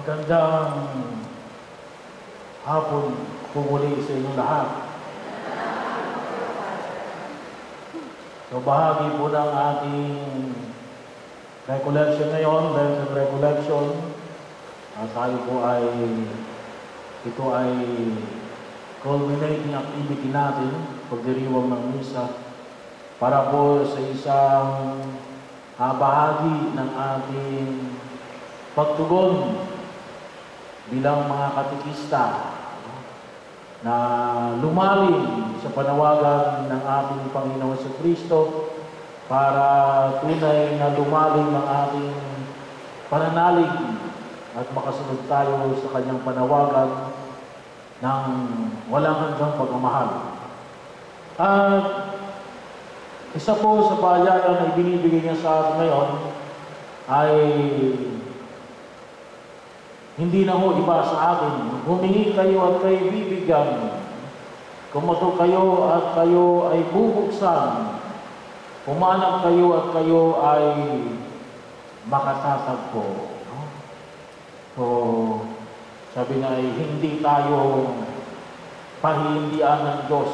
Magandang hapon po muli sa inyong lahat. So bahagi po ng ating recollection ngayon, lesson recollection, at tayo po ay, ito ay culminating activity natin, pagdiriwang ng misa, para po sa isang ah, bahagi ng ating pagtugon bilang mga katikista na lumalim sa panawagan ng ating Panginoon sa Kristo para tunay na lumalim ang ating pananalig at makasunod tayo sa kanyang panawagan ng walang hanggang pagmamahal. At isa po sa paanyaya na ibinibigay niya sa atin ngayon ay hindi na ho iba sa atin. Humingi kayo at kayo bibigyan. Kumato kayo at kayo ay bubuksan. Pumanap kayo at kayo ay makatatagpo. So, sabi nga ay hindi tayo pahindian ng Diyos.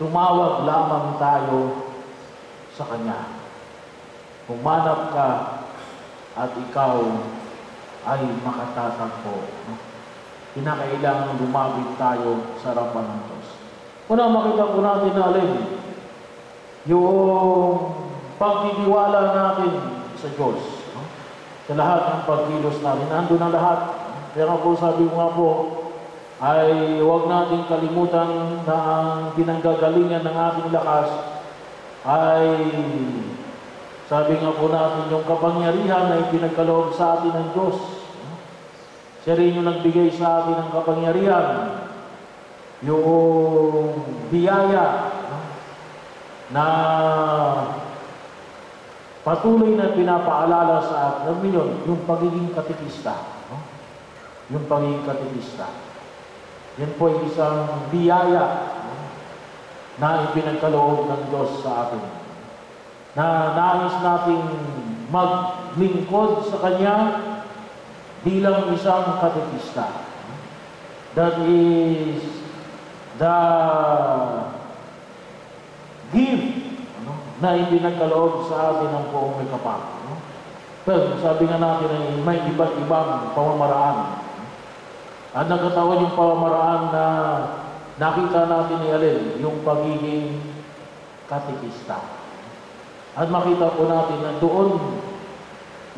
Tumawag lamang tayo sa Kanya. Pumanap ka at ikaw ay makatatagpo. Kinakailangan lumapit tayo sa harapan ng Diyos. Una, makita po natin na alin, yung pagtitiwala natin sa Diyos. Sa lahat ng pagkilos natin, nandun na lahat. Nga po sabi ko nga po, ay huwag natin kalimutan na ang pinanggagalingan ng ating lakas ay sabi nga po natin, yung kapangyarihan na ipinagkaloob sa atin ng Diyos. Siya rin yung nagbigay sa atin ng kapangyarihan. Yung biyaya na patuloy na pinapaalala sa atin. Alam yun, yung pagiging katikista. Yung pagiging katikista. Yan po ay isang biyaya na ipinagkaloob ng Diyos sa atin na nais nating maglingkod sa Kanya bilang isang katekista. That is the gift ano, na ipinagkaloob sa atin ng buong may kapal. Ano? Pero sabi nga natin ay may iba't ibang pamamaraan. At nagkataon yung pamamaraan na nakita natin ni Alin, yung pagiging katekista. At makita po natin na doon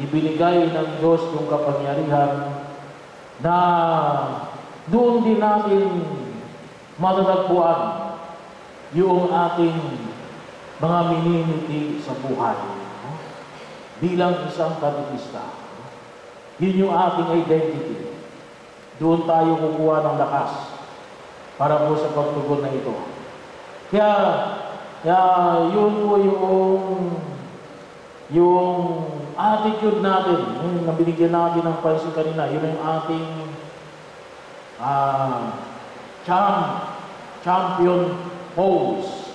ibinigay ng Diyos yung kapangyarihan na doon din natin matatagpuan yung ating mga mininiti sa buhay. no? Bilang isang katekista. Yun yung ating identity. Doon tayo kukuha ng lakas para po sa pagtugon na ito. Kaya kaya yun po yung yung attitude natin, yung nabinigyan natin ng pansin kanina, yun yung ating uh, champ, champion pose.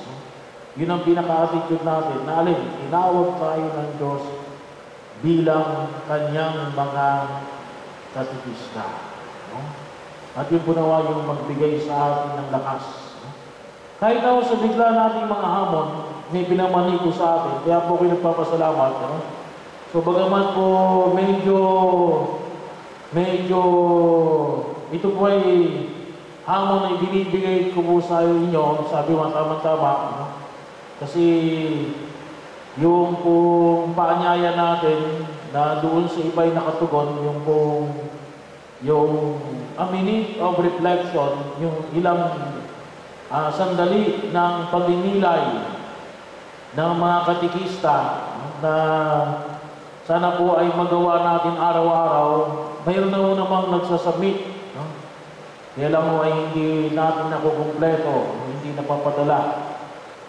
Yun ang pinaka-attitude natin, na alin, inawag tayo ng Diyos bilang kanyang mga katikista. No? At yun po nawa yung magbigay sa atin ng lakas kahit ako sa bigla nating mga hamon, may pinamani ko sa atin. Kaya po ko nagpapasalamat. No? So bagaman po medyo, medyo, ito po ay hamon na ibinibigay ko po sa inyo, sabi mo tama-tama. No? Kasi yung pong paanyaya natin na doon sa iba'y nakatugon, yung pong yung a minute of reflection, yung ilang uh, sandali ng pagninilay ng mga katikista na sana po ay magawa natin araw-araw. Mayroon na namang nagsasubmit. No? Kaya lang mo ay hindi natin nakukumpleto, hindi napapadala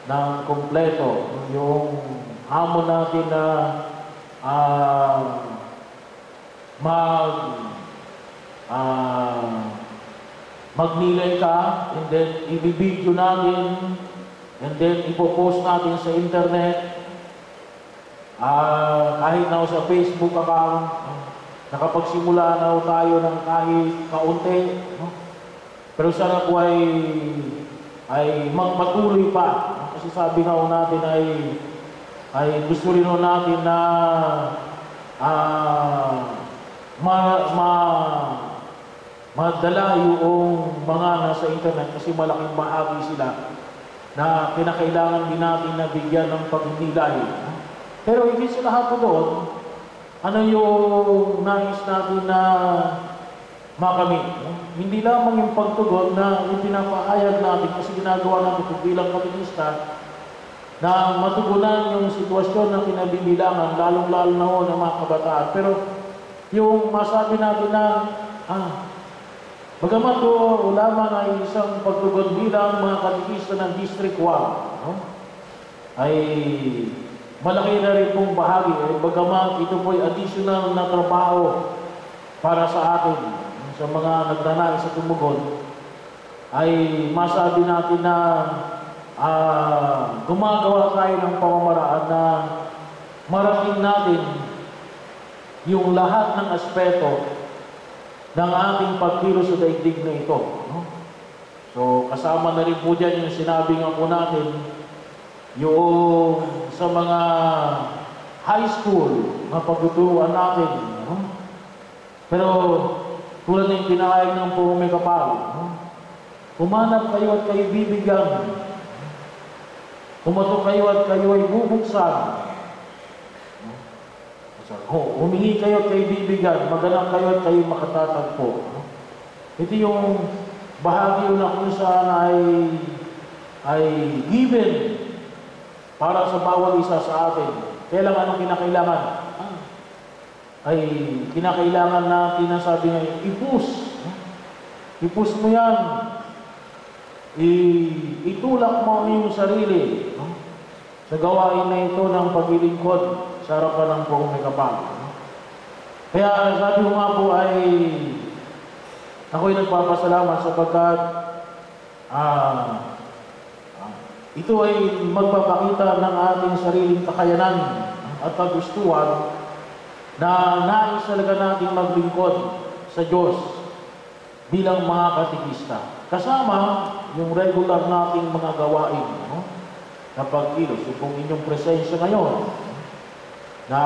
ng kumpleto yung hamon natin na uh, mag uh, magnilay ka, and then ibibideo natin, and then ipopost natin sa internet, uh, kahit na sa Facebook account, nakapagsimula na tayo ng kahit kaunti. No? Pero sana po ay, ay magpatuloy pa. Kasi sabi nga natin ay, ay gusto rin natin na ah, ma, ma, madala yung mga nasa internet kasi malaking bahagi sila na kinakailangan din natin na bigyan ng pagninilay. Pero hindi sa lahat doon, ano yung nais natin na makamit. Hindi lamang yung pagtugon na yung pinapahayag natin kasi ginagawa natin kung bilang katekista na matugunan yung sitwasyon na kinabibilangan, lalong-lalo na ho ng mga kabataan. Pero yung masabi natin na, ah, Bagamat o lamang ay isang pagtugon bilang mga katikista ng District 1, no? ay malaki na rin pong bahagi. Eh, bagamat ito po ay additional na trabaho para sa atin, sa mga nagdanay sa tumugon, ay masabi natin na ah, gumagawa tayo ng pamamaraan na marating natin yung lahat ng aspeto ng ating pagkilos sa daigdig na ito. No? So, kasama na rin po dyan yung sinabi nga po natin, yung sa mga high school na pagtuturuan natin. No? Pero, tulad ng pinahayag ng may kapal, no? Kumanap kayo at kayo bibigyan. Kumato kayo at kayo ay bubuksan. Oh, humingi kayo at kayo bibigyan, maganap kayo at kayo makatatagpo. Ito yung bahagi na kung saan ay, ay given para sa bawat isa sa atin. Kaya lang anong kinakailangan? Ah, ay kinakailangan na tinasabi nga, ipus. Ipus mo yan. I, itulak mo ang iyong sarili sa gawain na ito ng paglilingkod sa harapan ng buong may kapal. Kaya sabi ko nga po ay ako'y nagpapasalamat sapagkat ah, ah, ito ay magpapakita ng ating sariling kakayanan at kagustuhan na nais talaga natin maglingkod sa Diyos bilang mga katikista. Kasama yung regular nating mga gawain no? na pagkilos. Yung pong inyong presensya ngayon, na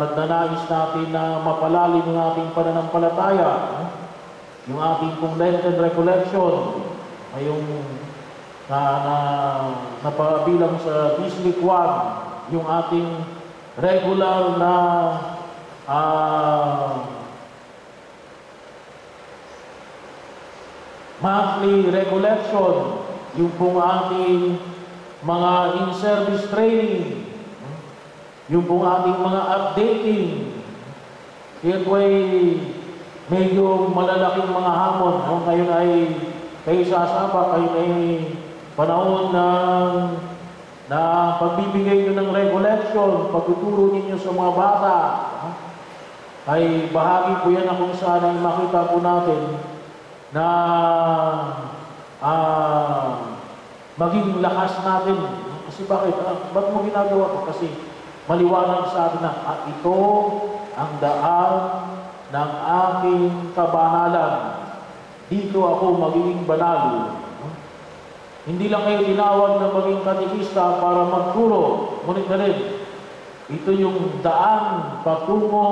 nagnanais natin na mapalalim yung ating pananampalataya, yung ating pong Lenten recollection, ay yung na, na napabilang sa District 1, yung ating regular na ah, monthly recollection, yung pong ating mga in-service training, yung pong ating mga updating, yan po ay medyo malalaking mga hamon. No? Ngayon ay kayo sasapa, kayo ay panahon ng na pagbibigay nyo ng recollection, pagtuturo ninyo sa mga bata, ay bahagi po yan na kung saan ay makita po natin na ah, maging lakas natin. Kasi bakit? Ah, ba't mo ginagawa ko? Kasi maliwanag sa atin na ah, ito ang daan ng aking kabanalan. Dito ako magiging banal. Hindi lang kayo tinawag na maging katikista para magturo. Ngunit na ito yung daan patungo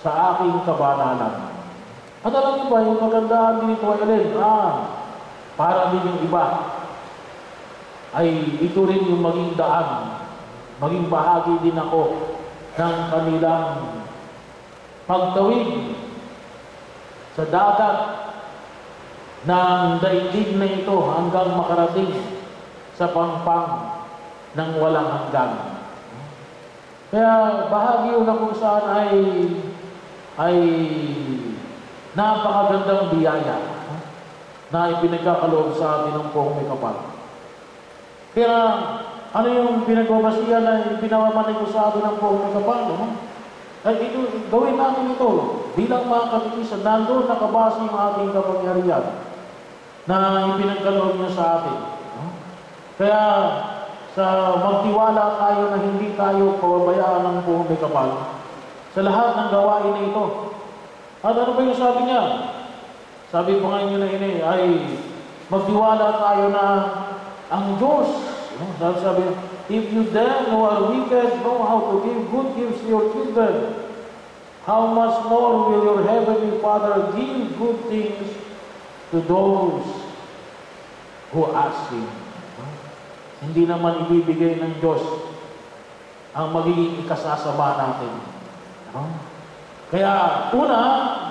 sa aking kabanalan. At alam niyo ba, yung magandaan din ay alin, ah, para din yung iba, ay ito rin yung maging daan, maging bahagi din ako ng kanilang pagtawid sa dagat ng daigdig na ito hanggang makarating sa pangpang ng walang hanggan. Kaya bahagi yun na kung saan ay ay napakagandang biyaya na ipinagkakaloob sa atin ng poong may kapal. Kaya ano yung pinagbabasihan na sa atin ng poong may kapal? No? Ay, ito, gawin natin ito bilang mga katikisan. Nandun nakabase yung ating kapangyarihan na ipinagkaloob niya sa atin. Kaya sa magtiwala tayo na hindi tayo pababayaan ng poong may kapal sa lahat ng gawain na ito. At ano ba yung sabi niya? Sabi pa nga inyo na ini ay magtiwala tayo na ang Diyos. No? Sabi, sabi, if you then who are wicked know how to give good gifts to your children, how much more will your heavenly Father give good things to those who ask Him? No? Hindi naman ibibigay ng Diyos ang magiging ikasasama natin. No? Kaya, una,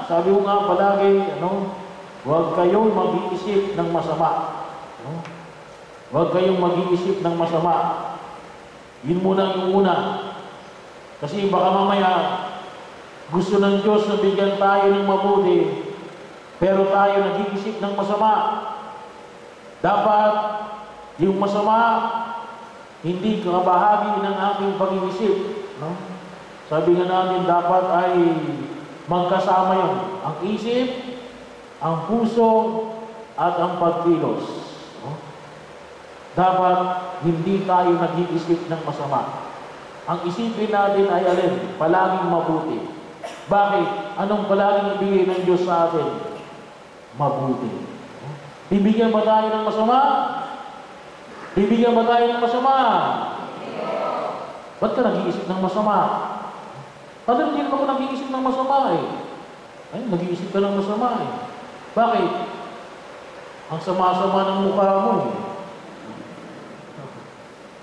sabi ko nga palagi, ano, huwag kayong mag-iisip ng masama. No? Huwag kayong mag-iisip ng masama. Yun muna yung una. Kasi baka mamaya, gusto ng Diyos na bigyan tayo ng mabuti, pero tayo nag-iisip ng masama. Dapat, yung masama, hindi kabahagi ng ating pag-iisip. No? Sabi nga natin, dapat ay magkasama yun. Ang isip, ang puso, at ang pagkilos. Dapat hindi tayo nag-iisip ng masama. Ang isipin natin ay alin? Palaging mabuti. Bakit? Anong palaging ibigay ng Diyos sa atin? Mabuti. Bibigyan ba tayo ng masama? Bibigyan ba tayo ng masama? Ba't ka nag-iisip ng masama? Kasi hindi naman ako nag-iisip ng masama eh. Ay, nag-iisip ka ng masama eh. Bakit? Ang sama-sama ng mukha mo eh.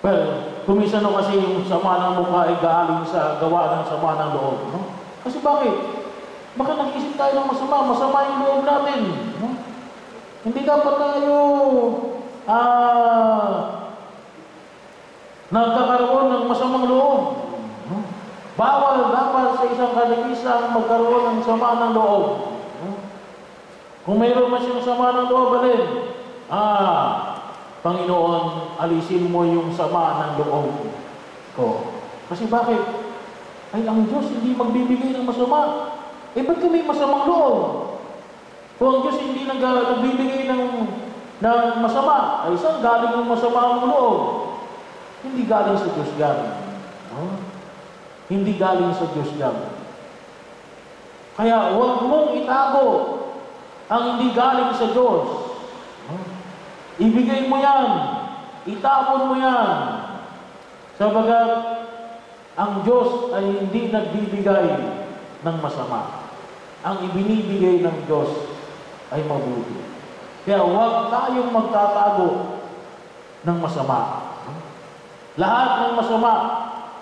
Well, kumisan no kasi yung sama ng mukha ay galing sa gawa ng sama ng loob. No? Kasi bakit? Baka nag-iisip tayo ng masama, masama yung loob natin. No? Hindi dapat tayo ah, nagkakaroon ng masamang loob. No? Bawal dapat sa isang kalipisang magkaroon ng sama ng loob. No? Kung mayroon man siyang sama ng loob, alin? Ah, Panginoon, alisin mo yung sama ng loob ko. Kasi bakit? Ay, ang Diyos hindi magbibigay ng masama. Eh, ba't kami masamang loob? Kung ang Diyos hindi nag nagbibigay ng, ng masama, ay saan galing yung masama ang loob? Hindi galing sa Diyos galing. No? Hindi galing sa Diyos galing. Kaya huwag mong itago ang hindi galing sa Diyos. No? Ibigay mo yan. Itapon mo yan. Sabagat ang Diyos ay hindi nagbibigay ng masama. Ang ibinibigay ng Diyos ay mabuti. Kaya huwag tayong magtatago ng masama. Lahat ng masama,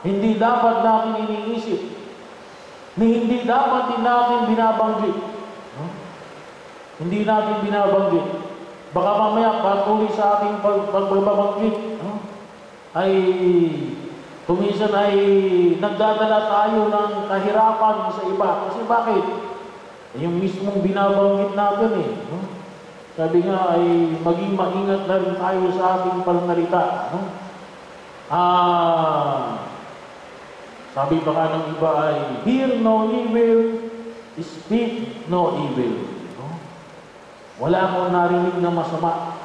hindi dapat natin iniisip, ni hindi dapat din natin binabanggit. Hindi natin binabanggit. Baka mamaya patuloy sa ating pag pagbabanggit, no? ay kuminsan ay nagdadala tayo ng kahirapan sa iba. Kasi bakit? Yung mismong binabanggit natin eh. No? Sabi nga ay maging maingat na rin tayo sa ating pananalita. No? Ah, sabi pa ka ng iba ay, hear no evil, speak no evil. Wala akong narinig na masama.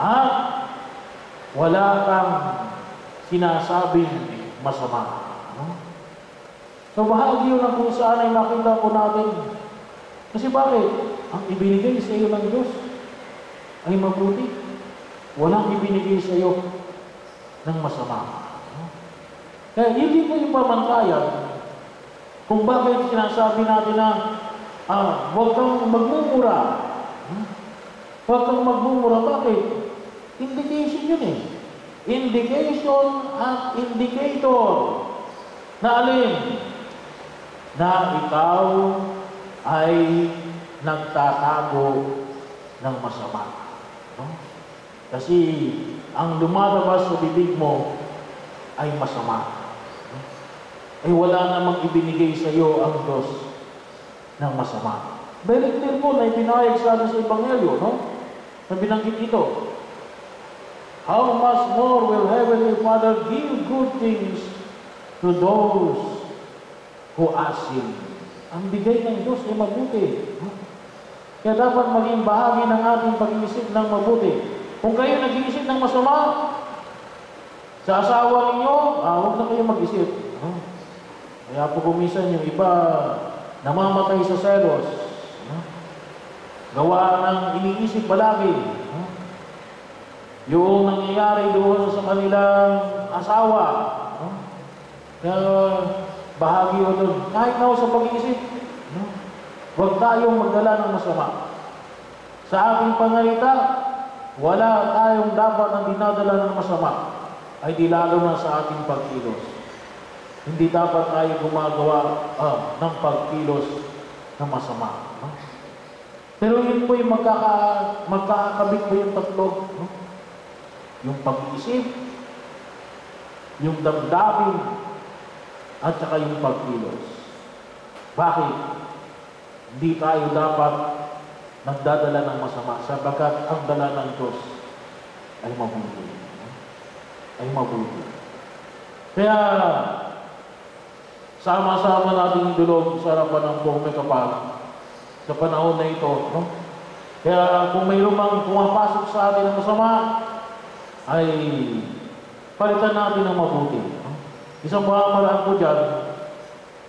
At wala kang sinasabing masama. No? So bahagi yun ang kung saan ay makita po natin. Kasi bakit? Ang ibinigay sa iyo ng Diyos ay mabuti. Walang ibinigay sa iyo ng masama. No? Kaya hindi po yung pamantayan kung bakit sinasabi natin na ah, huwag kang magmumura. Huwag kang magmumura. Bakit? Indication yun eh. Indication at indicator na alin? Na ikaw ay nagtatago ng masama. No? Kasi ang lumalabas sa bibig mo ay masama. Ay wala namang ibinigay sa iyo ang Diyos ng masama. Very clear po na ipinahayag sa atin sa Ebanghelyo, no? Na binanggit ito. How much more will Heavenly Father give good things to those who ask Him? Ang bigay ng Diyos ay mabuti. Kaya dapat maging bahagi ng ating pag-iisip ng mabuti. Kung kayo nag-iisip ng masama, sa asawa ninyo, ah, huwag na kayo mag-isip. No? Kaya po kumisan yung iba namamatay sa selos. Gawa ng iniisip palagi. no? Yung nangyayari doon sa kanilang asawa. no? Kaya bahagi o doon. Kahit na sa pag-iisip. No? Huwag tayong magdala ng masama. Sa ating pangalita, wala tayong dapat ang dinadala ng masama ay di lalo na sa ating pagkilos. Hindi dapat tayo gumagawa ah, ng pagkilos na masama. No? Pero yun po yung magkaka, magkakabit po yung tatlo. No? Yung pag-iisip, yung damdamin, at saka yung pagkilos. Bakit? Hindi tayo dapat nagdadala ng masama sapagkat ang dala ng Diyos ay mabuti. Ay mabuti. Kaya, sama-sama nating dulog sa harapan ng buong may sa panahon na ito. No? Kaya kung mayroon mang pumapasok sa atin ng masama, ay palitan natin ng mabuti. no? Isang pamamaraan po dyan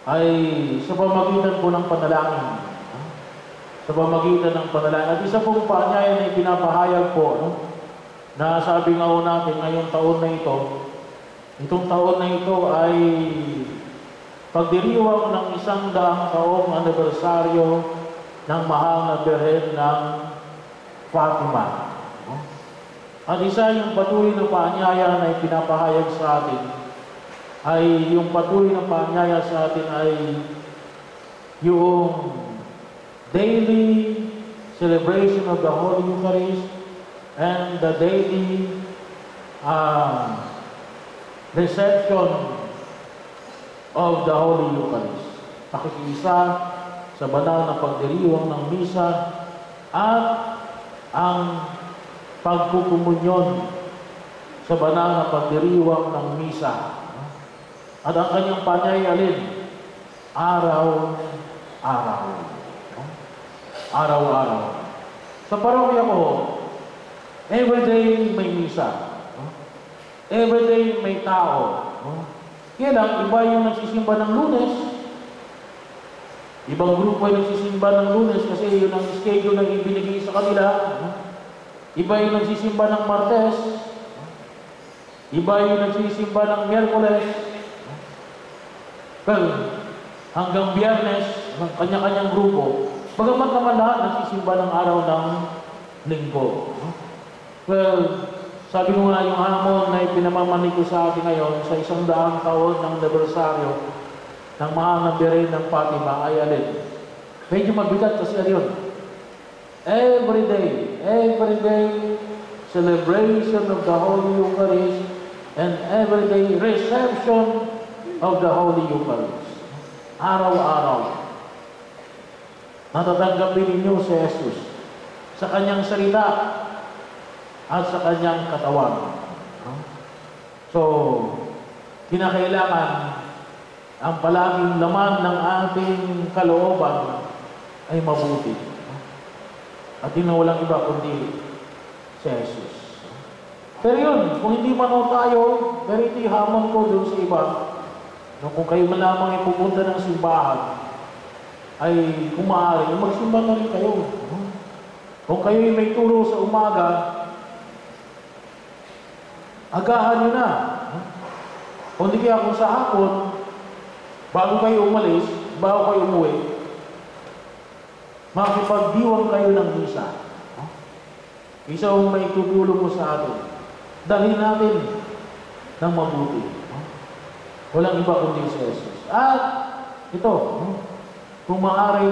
ay sa pamagitan po ng panalangin. no? Sa pamagitan ng panalangin. At isa pong paanyaya na ipinapahayag po, no? na sabi nga ho natin ngayong taon na ito, itong taon na ito ay pagdiriwang ng isang daang taong anibersaryo ng mahal na Birhen ng Fatima. At isa yung patuloy na paanyaya na ipinapahayag sa atin ay yung patuloy na paanyaya sa atin ay yung daily celebration of the Holy Eucharist and the daily uh, reception of the Holy Eucharist. Pakikiisa sa banal na pagdiriwang ng misa at ang pagkukumunyon sa banal na pagdiriwang ng misa. At ang kanyang panyay alin? Araw-araw. Araw-araw. Sa parokya ko, everyday may misa. Everyday may tao. Kaya lang, iba yung nagsisimba ng lunes. Ibang grupo ay nagsisimba ng lunes kasi yun ang schedule na ibinigay sa kanila. Iba yung nagsisimba ng martes. Iba yung nagsisimba ng miyerkules. Well, hanggang biyernes, ng kanya-kanyang grupo, bagamat naman lahat nagsisimba ng araw ng linggo. Well, sabi ko nga yung hamon na ipinamamani ko sa atin ngayon sa isang daang taon ng anibersaryo ng mahal na birin ng Fatima ay alin. Medyo mabigat kasi ano yun. Every day, every day, celebration of the Holy Eucharist and every day reception of the Holy Eucharist. Araw-araw. Natatanggapin ninyo si Jesus sa kanyang salita at sa kanyang katawan. So, kinakailangan ang palaging laman ng ating kalooban ay mabuti. At yun na walang iba kundi si Jesus. Pero yun, kung hindi man ho tayo, pero ito hamon ko dun sa iba, no, kung kayo man lamang ay pupunta ng simbahan, ay kung maaari, magsimba na rin kayo. no? Kung kayo ay may turo sa umaga, agahan nyo na. no? Kung di kaya kung sa hapon, bago kayo umalis, bago kayo umuwi, makipagdiwang kayo ng misa. no? Isa ang may tutulong mo sa atin. Dalhin natin ng mabuti. no? Walang iba kundi si Jesus. At ito, no? kung maaari,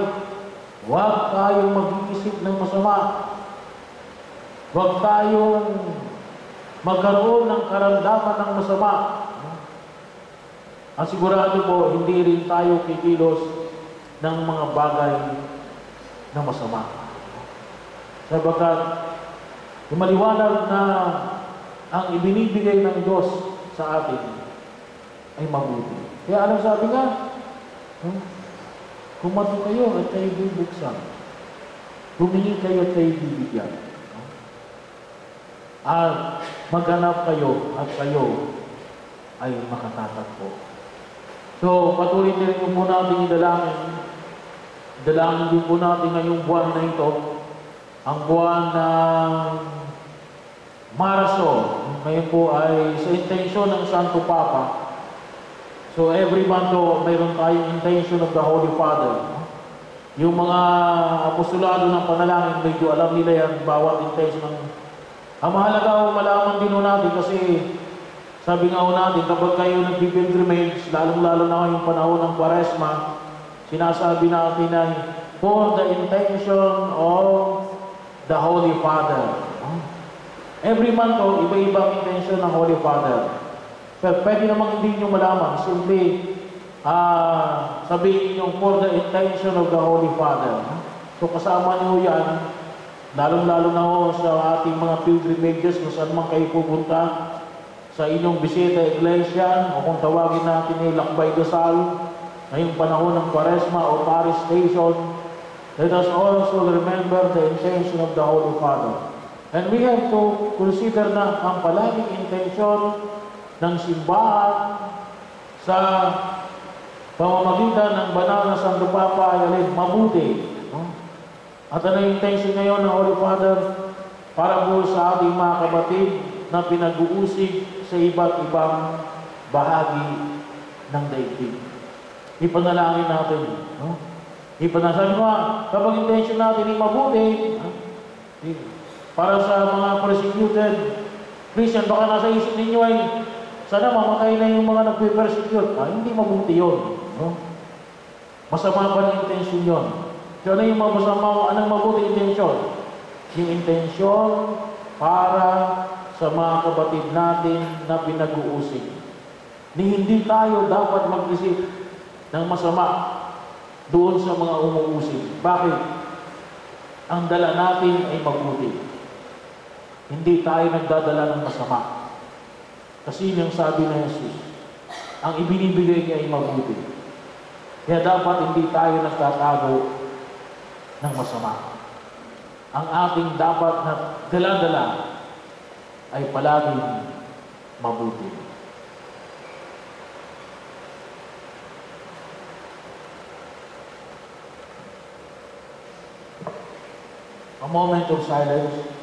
huwag tayong mag-iisip ng masama. Huwag tayong magkaroon ng karamdaman ng masama. At sigurado po, hindi rin tayo kikilos ng mga bagay na masama. Sabagat, maliwanag na ang ibinibigay ng Diyos sa atin ay mabuti. Kaya anong sabi nga? Hmm? Kumato kayo at kayo bubuksan. Humingi kayo at kayo bibigyan. At maghanap kayo at kayo ay makatatagpo. So, patuloy din po natin idalangin. Dalangin din po natin ngayong buwan na ito, ang buwan ng Marso. Ngayon po ay sa intensyon ng Santo Papa. So every month mayroon tayong intention of the Holy Father. Yung mga apostolado ng panalangin, medyo alam nila yan, bawat intention ng... Ang mahalaga malaman din natin kasi sabi nga natin, kapag kayo nagpipilgrimage, lalong-lalo na ngayong panahon ng Quaresma, sinasabi natin ay for the intention of the Holy Father. Every month ho, iba-ibang intention ng Holy Father. Pero pwede namang hindi nyo malaman, simply ah sabihin nyo for the intention of the Holy Father. So kasama nyo yan, lalong-lalo na ho sa ating mga pilgrimages kung saan man kayo pupunta, sa inyong bisita iglesia, o kung tawagin natin ay Lakbay Dasal, ngayong panahon ng Quaresma o Paris Station, let us also remember the intention of the Holy Father. And we have to consider na ang palaging intention ng simbahan sa pamamagitan ng banal na Santo Papa ay alin, mabuti. No? At ano yung intention ngayon ng Holy Father para po sa ating mga kapatid na pinag-uusig sa iba't ibang bahagi ng daigdig. Ipanalangin natin. No? Ipanalangin mo, kapag intention natin ay mabuti, no? para sa mga persecuted Christian, baka nasa isip ninyo ay sana mamatay na yung mga nagpe-persecute. Ah, hindi mabuti yun. No? Masama pa ng intention yun. So ano yung masama, anong mabuti intention? Yung intention para sa mga kapatid natin na pinag-uusig. Ni hindi tayo dapat mag-isip ng masama doon sa mga umuusig. Bakit? Ang dala natin ay mabuti. Hindi tayo nagdadala ng masama. Kasi yun yung sabi ng Jesus. Ang ibinibigay niya ay mabuti. Kaya dapat hindi tayo nagtatago ng masama. Ang ating dapat na dala-dala ay palaging mabuti. A moment of silence.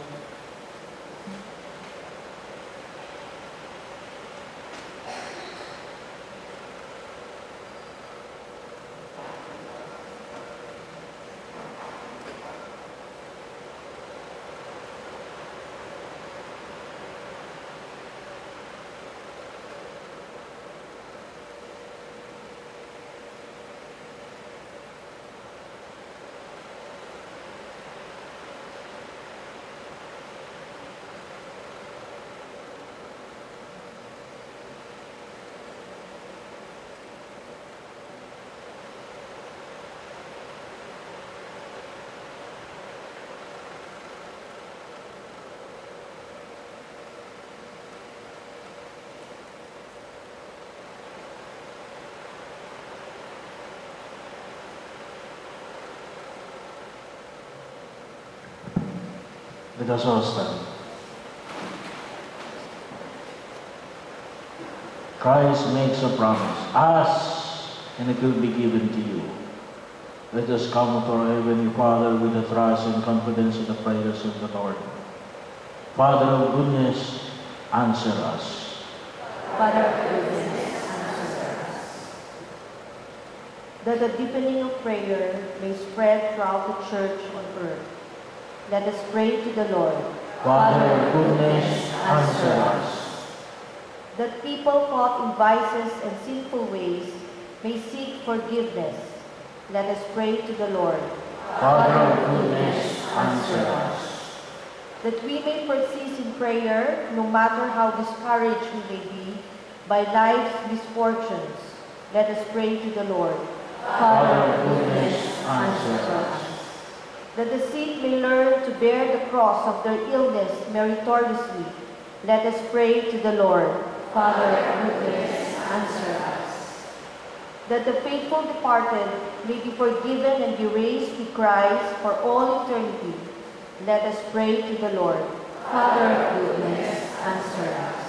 Let us all stand. Christ makes a promise. Ask, and it will be given to you. Let us come to our Heavenly Father with the trust and confidence in the prayers of the Lord. Father of goodness, answer us. Father of goodness, answer us. That the deepening of prayer may spread throughout the church on earth. Let us pray to the Lord. Father goodness, answer us. That people caught in vices and sinful ways may seek forgiveness. Let us pray to the Lord. Father goodness, answer us. That we may persist in prayer, no matter how discouraged we may be by life's misfortunes. Let us pray to the Lord. Father goodness, answer us. That the sick may learn to bear the cross of their illness meritoriously. Let us pray to the Lord. Father of goodness, answer us. That the faithful departed may be forgiven and be raised with Christ for all eternity. Let us pray to the Lord. Father of goodness, answer us.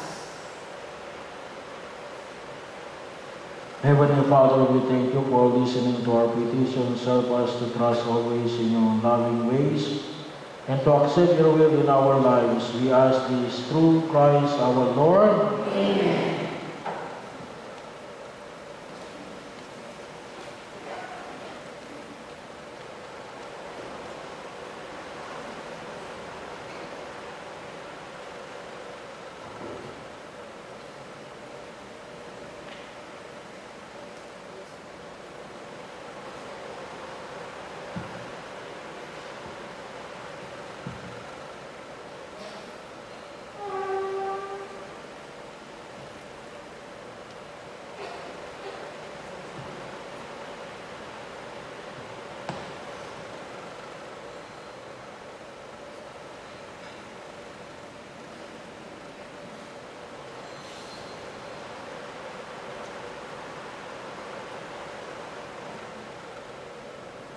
Heavenly Father, we thank you for listening to our petitions. Help us to trust always in your loving ways and to accept your will in our lives. We ask this through Christ our Lord. Amen.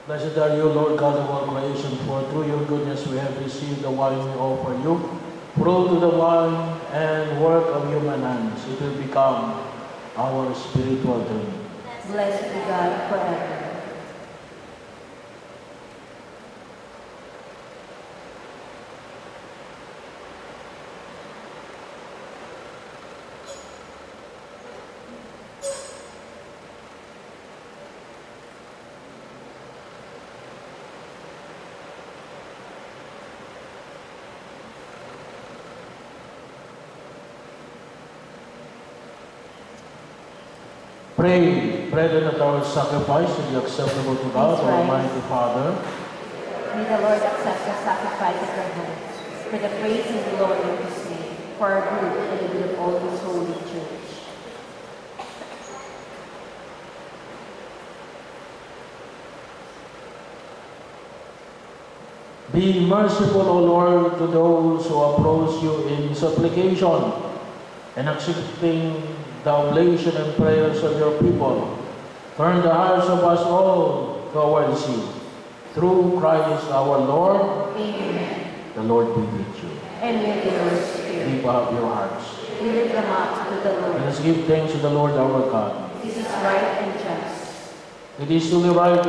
Blessed are you, Lord God of all creation, for through your goodness we have received the wine we offer you. Fruit of the wine and work of human hands, it will become our spiritual drink. Blessed be God forever. Pray, brethren, that our sacrifice will be acceptable to God, right. Almighty Father. May the Lord accept the sacrifice of your hands for the praise and glory of his name, for our good and the good of all his holy church. Be merciful, O Lord, to those who approach you in supplication and accepting the oblation and prayers of your people. Turn the hearts of us all towards you. Through Christ our Lord, Amen. the Lord be with you. And with your spirit, Keep up your hearts. we lift them up to the Lord. Let us give thanks to the Lord our God. This is right and just. It is truly right